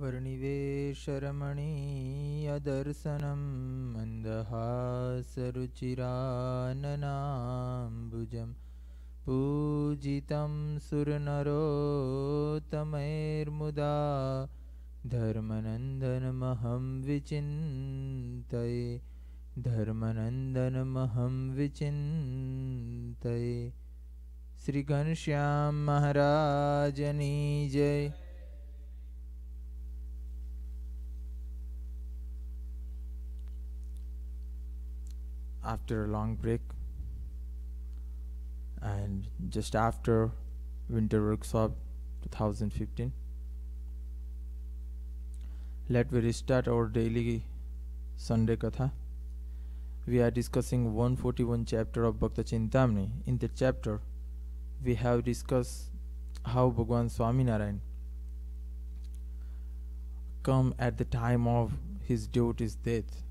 वर्णिवेशरमणीयदर्शनं मन्दहासरुचिराननाम्बुजं पूजितं सुरनरोत्तमैर्मुदा धर्मनन्दनमहं विचिन्तये धर्मनन्दनमहं विचिन्तये श्रीघनश्याम महाराजनी जय after a long break. And just after winter workshop 2015 let we restart our daily sunday katha. We are discussing 141 chapter of bhakta chintamani. In the chapter we have discussed how bhagwan swaminarayan come at the time of his devotee's death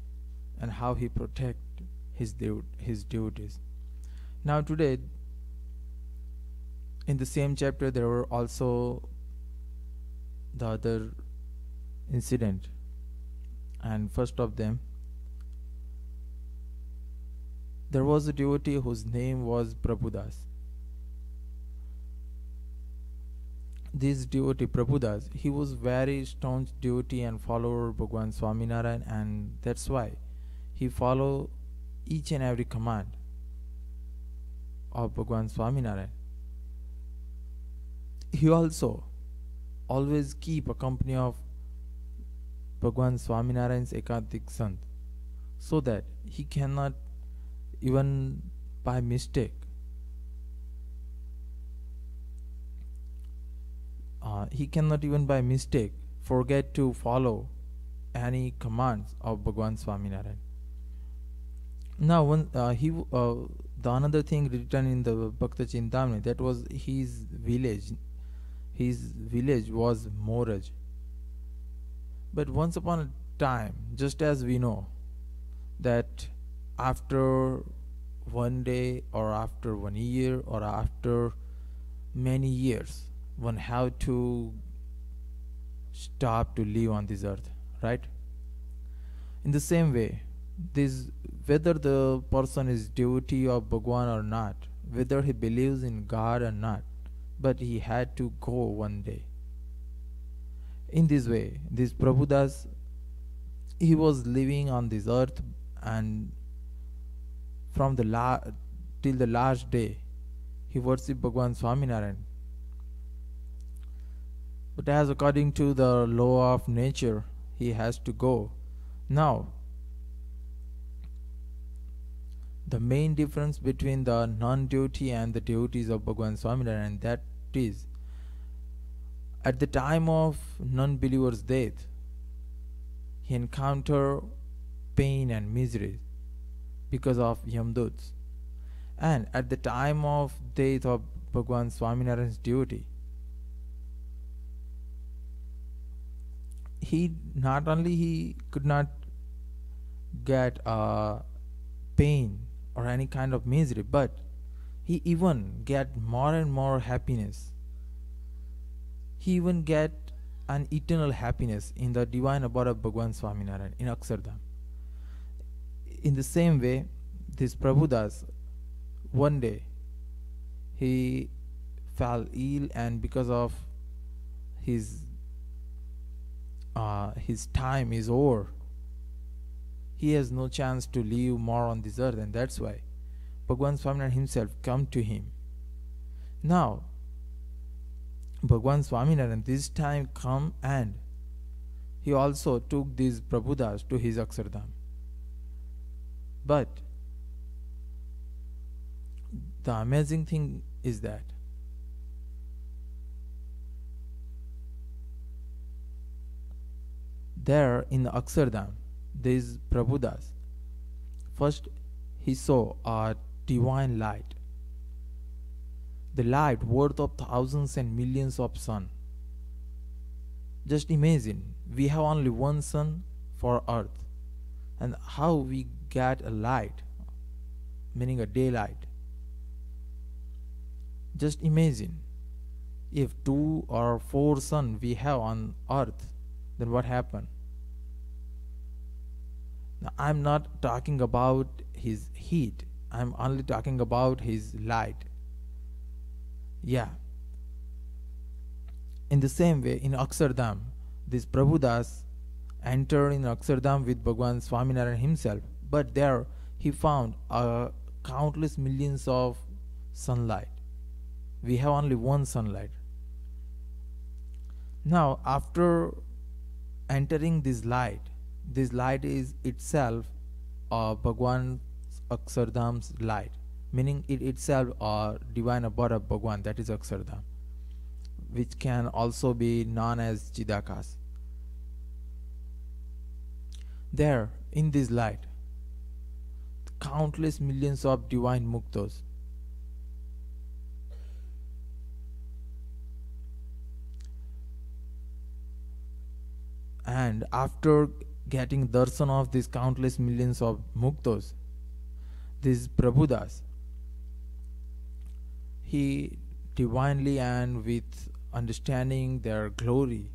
and how he protect his his duties. Now today, in the same chapter, there were also the other incident, and first of them, there was a devotee whose name was Prabhudas. This devotee Prabhudas, he was very staunch devotee and follower of Bhagwan Swaminarayan, and that's why he followed each and every command of Bhagwan Swaminarayan. He also always keep a company of Bhagwan Swaminarayan's Ekantik Sant so that he cannot even by mistake uh, he cannot even by mistake forget to follow any commands of Bhagwan Swaminarayan. Now, one uh, he uh, the another thing written in the Bhakta Chintamani that was his village. His village was Moraj. But once upon a time, just as we know that after one day or after one year or after many years, one have to stop to live on this earth, right? In the same way, this whether the person is devotee of Bhagwan or not, whether he believes in God or not, but he had to go one day. In this way, this Prabhudas, he was living on this earth and from the la- till the last day, he worshipped Bhagwan Swaminarayan. But as according to the law of nature, he has to go. Now, the main difference between the non-duty and the duties of Bhagwan Swaminarayan and that is at the time of non-believer's death he encounter pain and misery because of yamduts and at the time of death of Bhagwan Swaminarayan's duty he not only he could not get uh, pain or any kind of misery, but he even get more and more happiness. He even get an eternal happiness in the divine abode of Bhagwan Swaminarayan in Akshardham. In the same way, this Prabhudas, one day, he fell ill and because of his uh, his time is over he has no chance to live more on this earth and that's why Bhagwan Swaminarayan himself come to him. Now Bhagwan Swaminarayan this time come and he also took these Prabhudas to his Akshardham. But the amazing thing is that there in the Akshardham these Prabhudas. First, he saw a divine light, the light worth of thousands and millions of sun. Just imagine, we have only one sun for earth, and how we get a light, meaning a daylight. Just imagine if two or four sun we have on earth then what happened? Now, I'm not talking about his heat, I'm only talking about his light. Yeah. In the same way, in Akshardham, this Prabhudas entered in Akshardham with Bhagwan Swaminarayan himself, but there he found uh, countless millions of sunlight. We have only one sunlight. Now, after entering this light, this light is itself uh, Bhagwan Akshardham's light, meaning it itself a divine abode of Bhagwan, that is Akshardham, which can also be known as Chidakas. There, in this light, countless millions of divine muktos. And after getting darshan of these countless millions of muktos, these Prabhudas, he divinely and with understanding their glory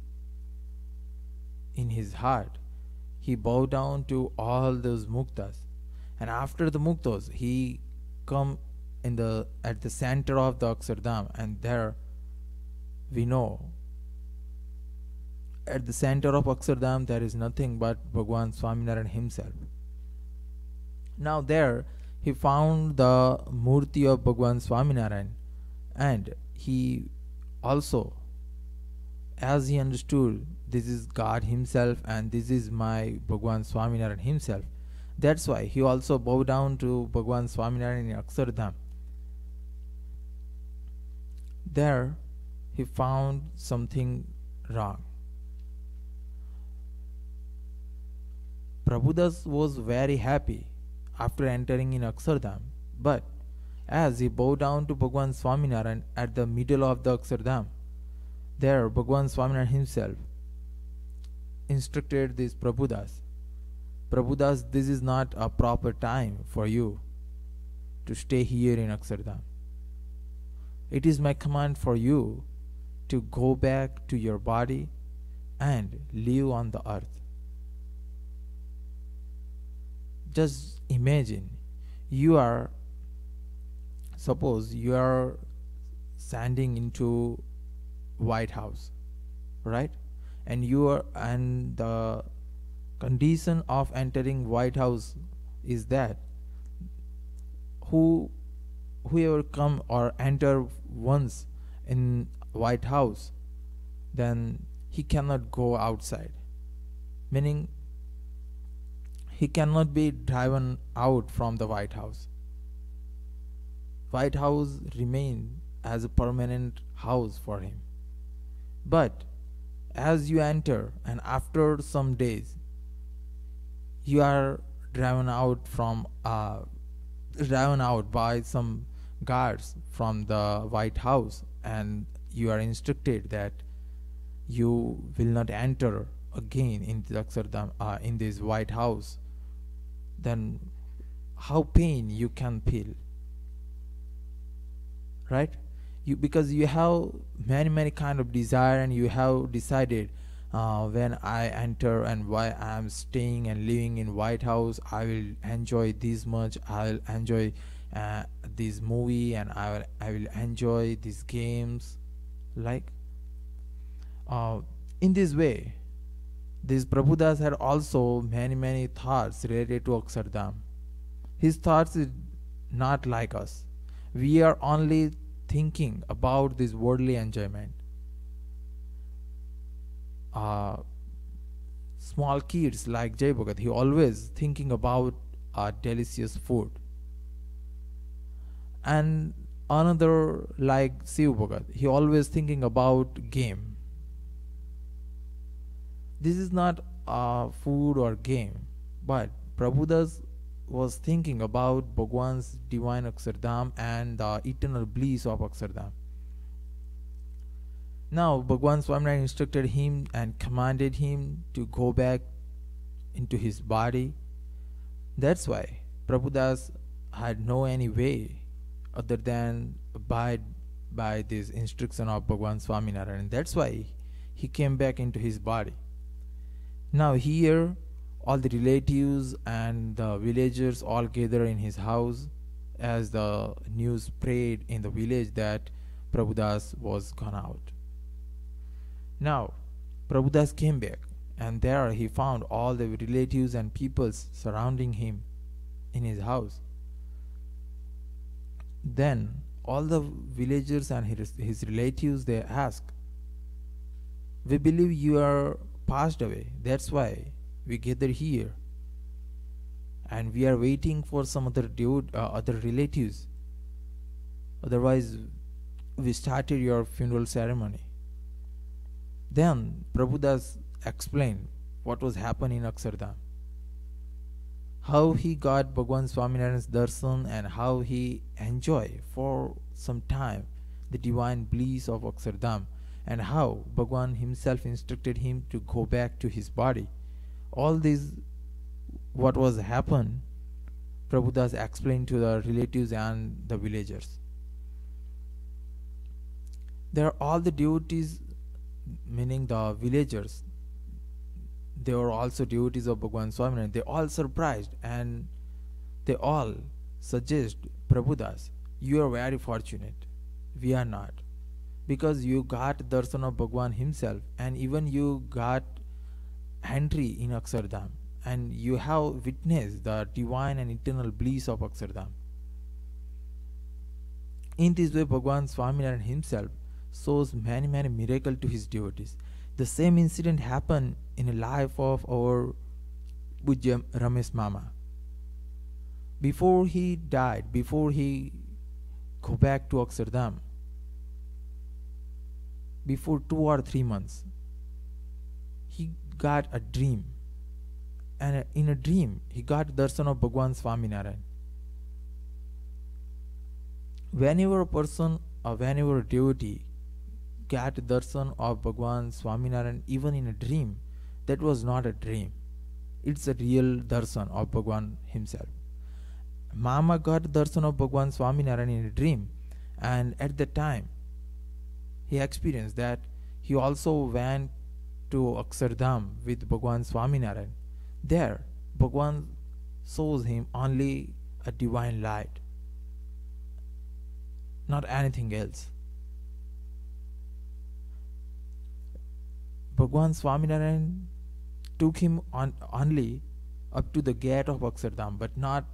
in his heart, he bowed down to all those muktas. And after the muktas, he come in the at the center of the Akshardham, and there we know at the center of Akshardham there is nothing but Bhagwan Swaminarayan himself. Now there he found the Murti of Bhagwan Swaminarayan and he also, as he understood, this is God himself and this is my Bhagwan Swaminarayan himself. That's why he also bowed down to Bhagwan Swaminarayan in Akshardham. There he found something wrong. Prabhudas was very happy after entering in Akshardham. But as he bowed down to Bhagwan Swaminarayan at the middle of the Akshardham, there Bhagwan Swaminarayan himself instructed this Prabhudas. Prabhudas, this is not a proper time for you to stay here in Akshardham. It is my command for you to go back to your body and live on the earth. Just imagine you are suppose you are standing into white house right? And you are and the condition of entering white house is that who whoever come or enter once in white house then he cannot go outside. Meaning he cannot be driven out from the White House. White House remain as a permanent house for him. But as you enter and after some days you are driven out from uh, driven out by some guards from the White House and you are instructed that you will not enter again in the uh, in this White House then how pain you can feel right you because you have many many kind of desire and you have decided uh, when I enter and why I am staying and living in White House, I will enjoy this much. I will enjoy uh, this movie and I will I will enjoy these games, like. Uh, in this way, this Prabhudas had also many many thoughts related to Akshardham. His thoughts is not like us. We are only thinking about this worldly enjoyment. Uh, small kids like Jay Bhagat, he always thinking about delicious food. And another like Siv Bhagat, he always thinking about game this is not a food or game, but Prabhudas was thinking about Bhagwan's divine Akshardham and the eternal bliss of Akshardham. Now, Bhagwan Swaminarayan instructed him and commanded him to go back into his body. That's why Prabhudas had no any way other than abide by this instruction of Bhagwan Swaminarayan. That's why he came back into his body. Now here all the relatives and the villagers all gather in his house as the news spread in the village that Prabhudas was gone out. Now Prabhudas came back and there he found all the relatives and peoples surrounding him in his house. Then all the villagers and his, his relatives they asked, We believe you are passed away. That's why we gather here. And we are waiting for some other dude, uh, other relatives. Otherwise, we started your funeral ceremony. Then Prabhudas explained what was happening in Akshardham. How he got Bhagwan Swaminarayan's darshan and how he enjoyed for some time the divine bliss of Akshardham and how Bhagwan himself instructed him to go back to his body. All this, what was happened, Prabhudas explained to the relatives and the villagers. There are all the devotees, meaning the villagers, they were also devotees of Bhagwan Swaminarayan. They all surprised and they all suggest Prabhudas, you are very fortunate. We are not because you got darshan of Bhagwan himself and even you got entry in Akshardham and you have witnessed the divine and eternal bliss of Akshardham. In this way, Bhagwan Swaminarayan himself shows many, many miracles to his devotees. The same incident happened in the life of our Pujya Ramesh Mama. Before he died, before he go back to Akshardham, before two or three months, he got a dream. And in a dream, he got darshan of Bhagwan Swaminarayan. Whenever a person or whenever a devotee got darshan of Bhagwan Swaminarayan, even in a dream, that was not a dream. It's a real darshan of Bhagwan himself. Mama got darshan of Bhagwan Swaminarayan in a dream, and at the time, he experienced that he also went to Akshardham with Bhagwan Swaminarayan. There, Bhagwan shows him only a divine light, not anything else. Bhagwan Swaminarayan took him on only up to the gate of Akshardham, but not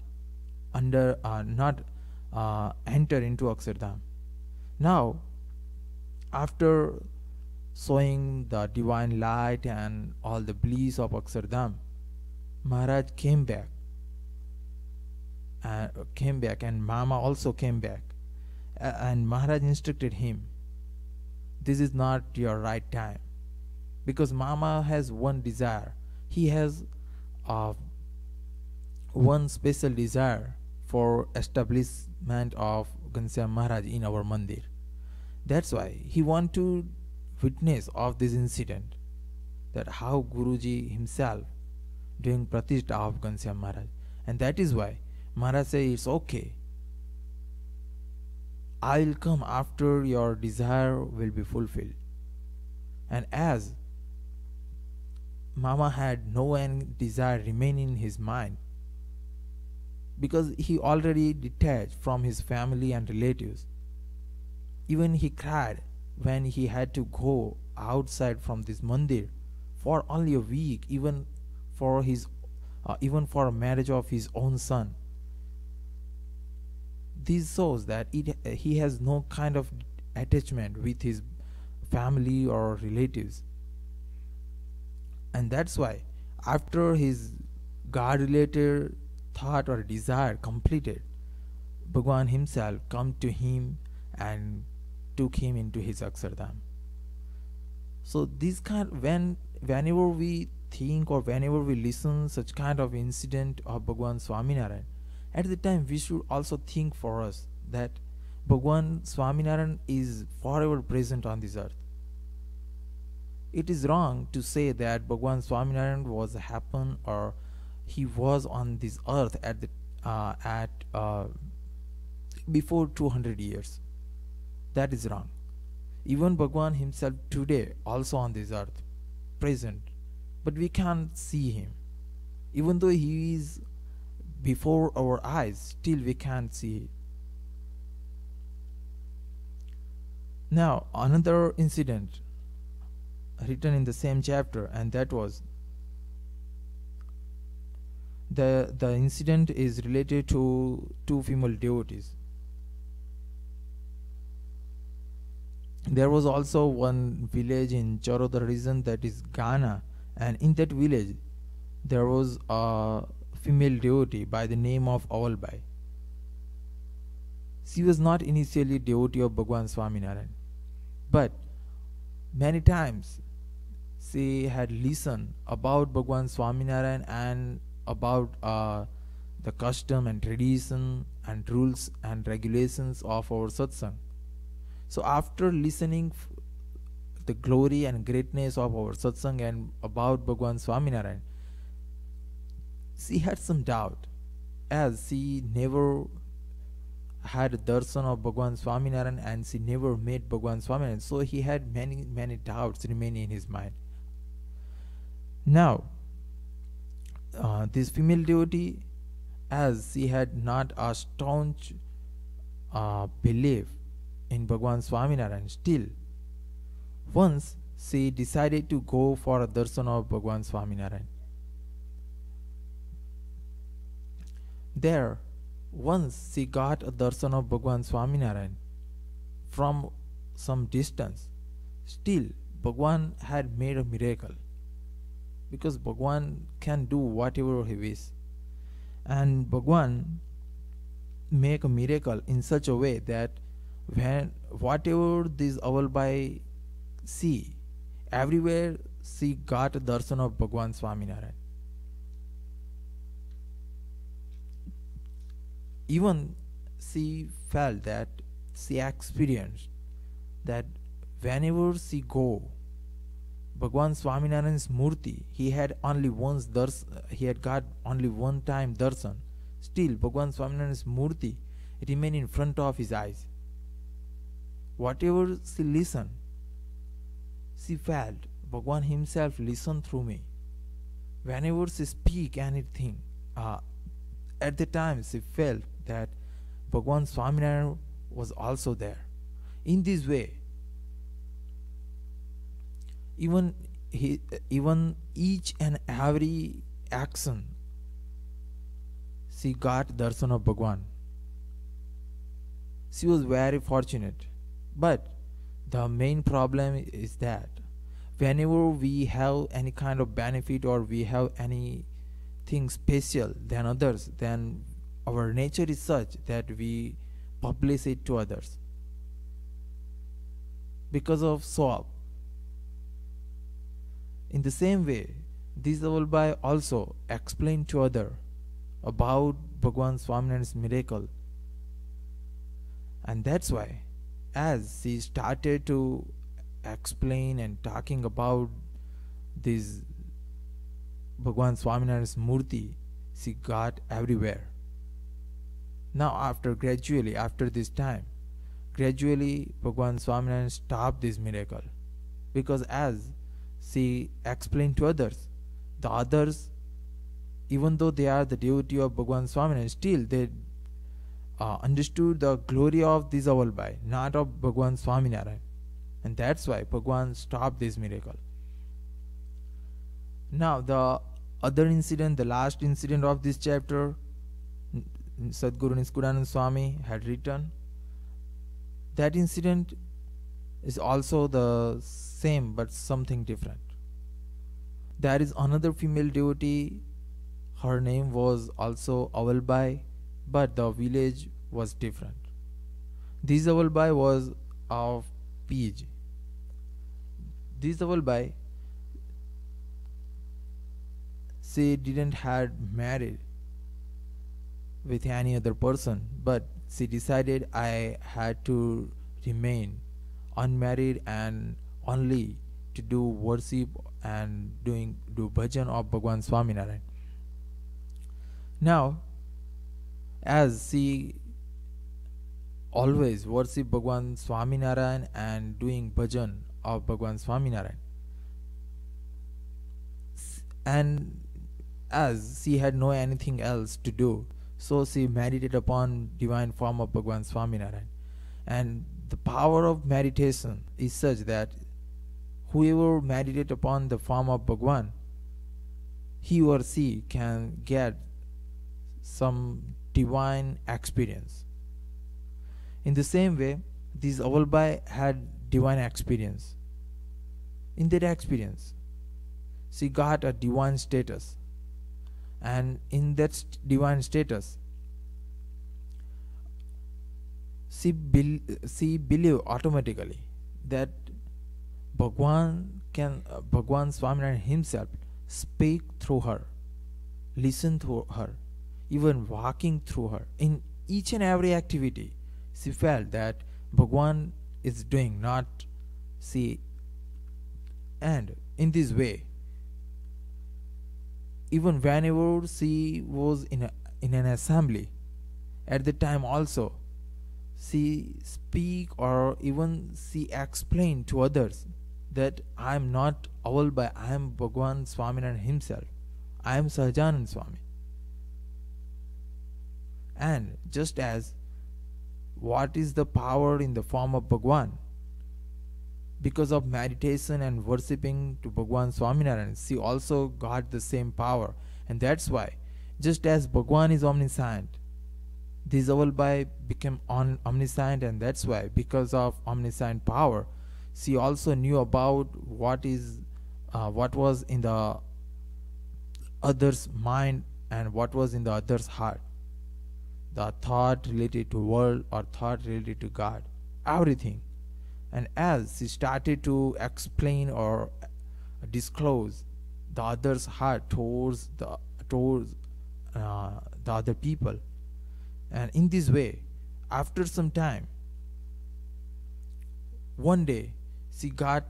under, uh, not uh, enter into Akshardham. Now, after showing the divine light and all the bliss of Akshardham, Maharaj came back. Uh, came back and Mama also came back. Uh, and Maharaj instructed him, this is not your right time. Because Mama has one desire. He has uh, one special desire for establishment of Ghanshyam Maharaj in our mandir. That's why he want to witness of this incident that how Guruji himself doing pratishtha of Ghanshyam Maharaj. And that is why Maharaj say it's okay. I will come after your desire will be fulfilled. And as Mama had no desire remain in his mind because he already detached from his family and relatives even he cried when he had to go outside from this mandir for only a week, even for his, uh, even for a marriage of his own son. This shows that it, uh, he has no kind of attachment with his family or relatives, and that's why after his God-related thought or desire completed, Bhagwan himself come to him and took him into his Akshardham. So this kind when whenever we think or whenever we listen such kind of incident of Bhagwan Swaminarayan, at the time we should also think for us that Bhagwan Swaminarayan is forever present on this earth. It is wrong to say that Bhagwan Swaminarayan was happen or he was on this earth at the uh, at uh, before 200 years that is wrong. Even Bhagwan himself today, also on this earth, present, but we can't see him. Even though he is before our eyes, still we can't see it. Now, another incident written in the same chapter, and that was the the incident is related to two female devotees. There was also one village in Charodar region that is Ghana, and in that village there was a female devotee by the name of Awalbai. She was not initially devotee of Bhagwan Swaminarayan, but many times she had listened about Bhagwan Swaminarayan and about uh, the custom and tradition and rules and regulations of our satsang. So after listening the glory and greatness of our satsang and about Bhagwan Swaminarayan, she had some doubt as she never had darshan of Bhagwan Swaminarayan and she never met Bhagwan Swaminarayan. So he had many, many doubts remaining in his mind. Now, uh, this female devotee, as she had not a staunch uh, belief in Bhagwan Swaminarayan, still, once she decided to go for a darshan of Bhagwan Swaminarayan. There, once she got a darshan of Bhagwan Swaminarayan from some distance, still Bhagwan had made a miracle because Bhagwan can do whatever he wishes. And Bhagwan make a miracle in such a way that when whatever this Awalbai see, everywhere she got darshan of Bhagwan Swaminarayan. Even she felt that she experienced that whenever she go Bhagwan Swaminarayan's Murti, he had only once dars, he had got only one time darshan. Still, Bhagwan Swaminarayan's Murti remained in front of his eyes. Whatever she listened, she felt Bhagwan himself listened through me. Whenever she speak anything, uh, at the time she felt that Bhagwan Swaminarayan was also there. In this way, even he, even each and every action she got darshan of Bhagwan. She was very fortunate. But the main problem is that whenever we have any kind of benefit or we have anything special than others, then our nature is such that we publish it to others because of swap in the same way, this Awalbai also explained to other about Bhagwan Swaminarayan's miracle. And that's why, as she started to explain and talking about this Bhagwan Swaminarayan's Murti, she got everywhere. Now, after gradually, after this time, gradually Bhagwan Swaminarayan stopped this miracle because as she explained to others. The others, even though they are the devotee of Bhagwan Swaminarayan, still they uh, understood the glory of this Awalbai, not of Bhagwan Swaminarayan. And that's why Bhagwan stopped this miracle. Now, the other incident, the last incident of this chapter, Sadguru Nishkulanand Swami had written. That incident is also the same but something different. There is another female devotee. Her name was also Awalbai, but the village was different. This Awalbai was of Pij. This Awalbai, she didn't had married with any other person, but she decided I had to remain unmarried and only to do worship and doing do bhajan of Bhagwan Swaminarayan. Now, as she always worship Bhagwan Swaminarayan and doing bhajan of Bhagwan Swaminarayan, and as she had no anything else to do so she meditated upon divine form of Bhagwan Swaminarayan. And the power of meditation is such that whoever meditate upon the form of Bhagwan he or she can get some divine experience. In the same way this Avalbai had divine experience. In that experience. She got a divine status. And in that divine status she, bel- she believe automatically that Bhagwan can uh, Bhagwan Swaminarayan himself speak through her listen to her even walking through her. In each and every activity she felt that Bhagwan is doing not she and in this way even whenever she was in a, in an assembly at the time also she speak or even she explain to others that I am not Avalbai I am Bhagwan Swaminarayan himself. I am Sahajanand Swami and just as what is the power in the form of Bhagwan because of meditation and worshipping to Bhagwan Swaminarayan, she also got the same power. And that's why, just as Bhagwan is omniscient, this Avalbai became on, omniscient, and that's why, because of omniscient power, she also knew about what is, uh, what was in the other's mind and what was in the other's heart. The thought related to world or thought related to God, everything. And as she started to explain or disclose the other's heart towards the towards uh, the other people. And in this way after some time one day she got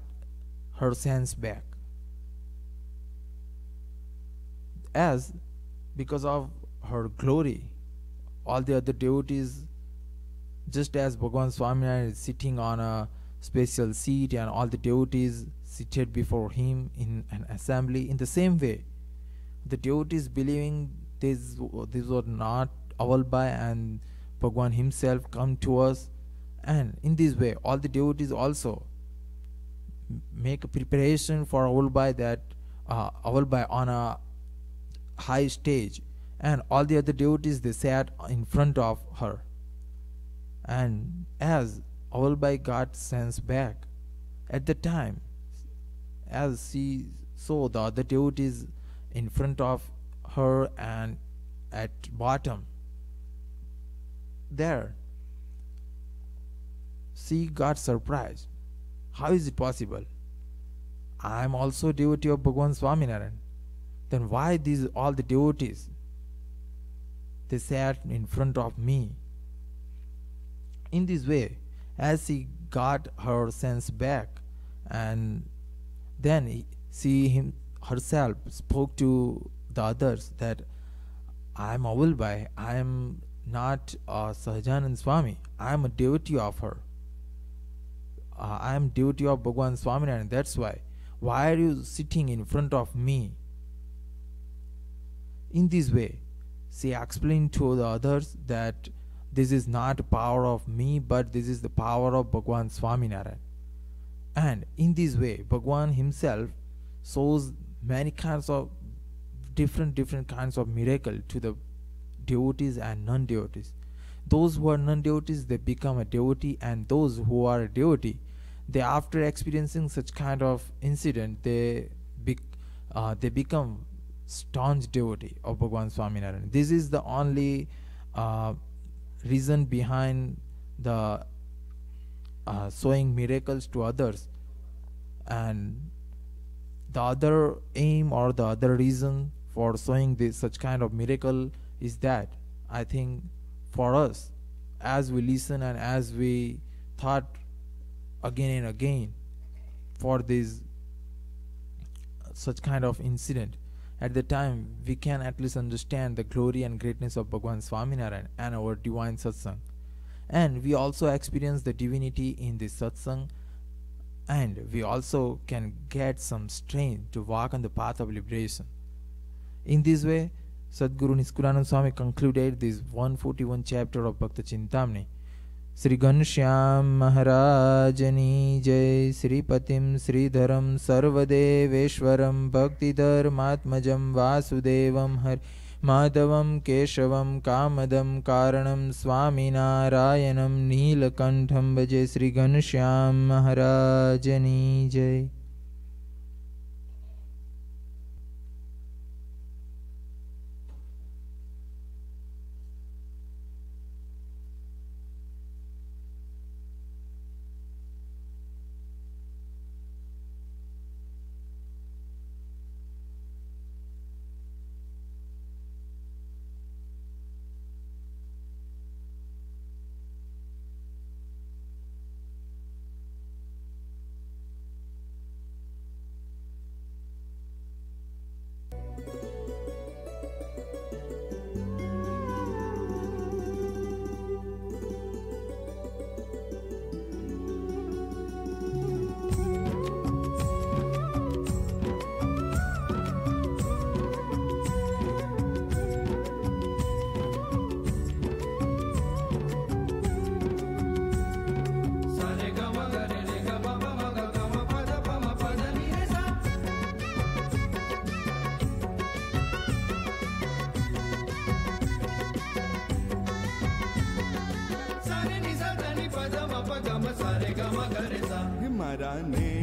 her sense back. As because of her glory all the other devotees just as Bhagwan Swami is sitting on a special seat and all the devotees seated before him in an assembly. In the same way, the devotees believing this, this was not Avalbai and Bhagwan himself come to us and in this way all the devotees also make a preparation for Avalbai that uh, Avalbai on a high stage and all the other devotees they sat in front of her and as all by God sends back. At the time, as she saw the other devotees in front of her and at bottom, there, she got surprised. How is it possible? I am also devotee of Bhagwan Swaminarayan. Then why these all the devotees? They sat in front of me. In this way, as she got her sense back and then she him, herself spoke to the others that I am Avalbai, I am not a Sahajanand Swami, I am a devotee of her. Uh, I am devotee of Bhagwan Swami and that's why. Why are you sitting in front of me? In this way, she explained to the others that this is not power of me, but this is the power of Bhagwan Swaminarayan. And in this way, Bhagwan himself shows many kinds of different different kinds of miracle to the devotees and non-devotees. Those who are non-devotees, they become a devotee, and those who are a devotee, they after experiencing such kind of incident, they be, uh, they become staunch devotee of Bhagwan Swaminarayan. This is the only uh, reason behind the uh, showing miracles to others and the other aim or the other reason for showing this such kind of miracle is that i think for us as we listen and as we thought again and again for this such kind of incident at the time, we can at least understand the glory and greatness of Bhagwan Swaminarayan and our divine satsang. And we also experience the divinity in this satsang, and we also can get some strength to walk on the path of liberation. In this way, Sadguru Nishkulanand Swami concluded this 141 chapter of Bhakta Chintamani Shri Ghanshyam महाराजनी जय। श्रीपतिं श्रीधरं सर्वदेवेश्वरं भक्तिधर्मात्मजं वासुदेवं हरि। माधवं केशवं कामदं कारणं स्वामिनारायणं नीलकंठम भजे श्रीघनश्याम महाराजनी जय। I need.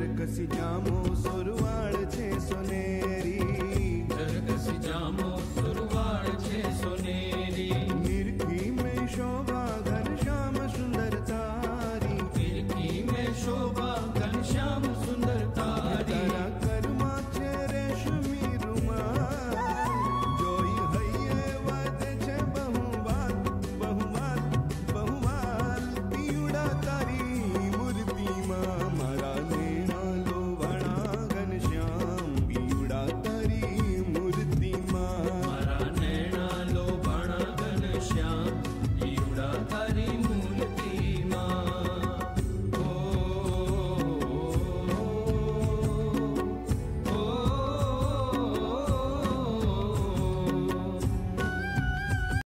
कसी जामो सुरवाड़ छे सुनेरी